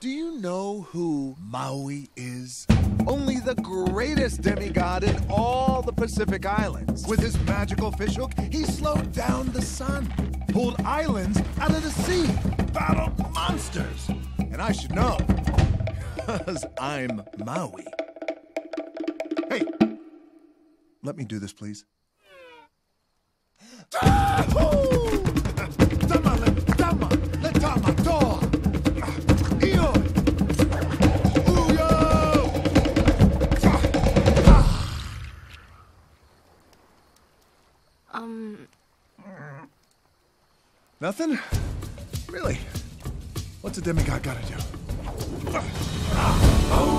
Do you know who Maui is? Only the greatest demigod in all the Pacific Islands. With his magical fishhook, he slowed down the sun, pulled islands out of the sea, battled monsters. And I should know, because I'm Maui. Hey, let me do this, please. Um, Nothing? Really? What's a demigod gotta do? Away, away.